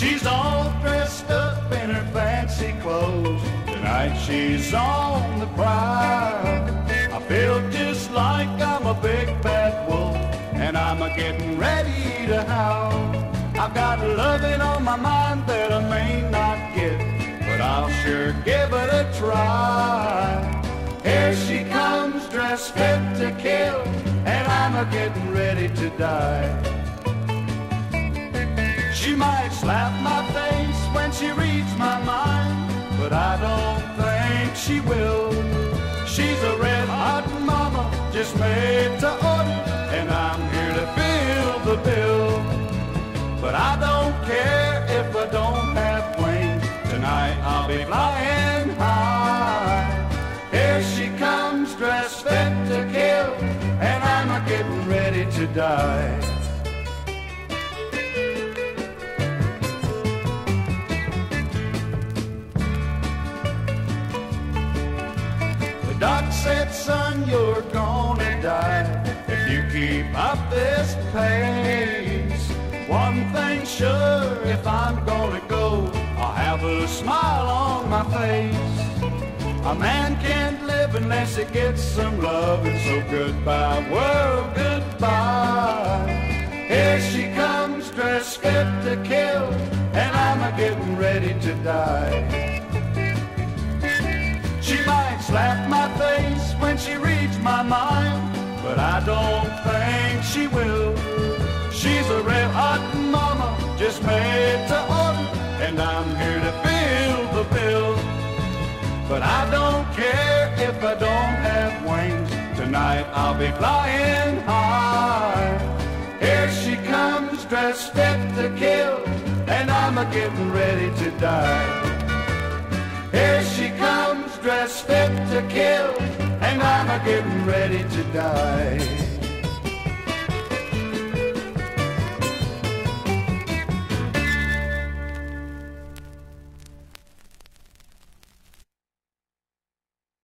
She's all dressed up in her fancy clothes. Tonight she's on the prowl. I feel just like I'm a big bad wolf, and I'm a getting ready to howl. I've got loving on my mind that I may not get, but I'll sure give it a try. Here she comes, dressed fit to kill, and I'm a getting ready to die. She might slap my face when she reads my mind, but I don't think she will. She's a red hot mama, just made to order, and I'm here to fill the bill. But I don't care if I don't have wings. Tonight I'll be flying high. Here she comes, dressed fit to kill, and I'm a getting ready to die. Said, son, you're gonna die if you keep up this pace. One thing sure, if I'm gonna go, I'll have a smile on my face. A man can't live unless he gets some love, and so goodbye, world, goodbye. Here she comes, dressed fit to kill, and I'm a getting ready to die. She might slap my don't think she will. She's a red hot mama, just made to order, and I'm here to fill the bill. But I don't care if I don't have wings. Tonight I'll be flying high. Here she comes, dressed fit to kill, and I'm a getting ready to die. Here she comes, dressed fit to kill, and I'm a getting ready to die.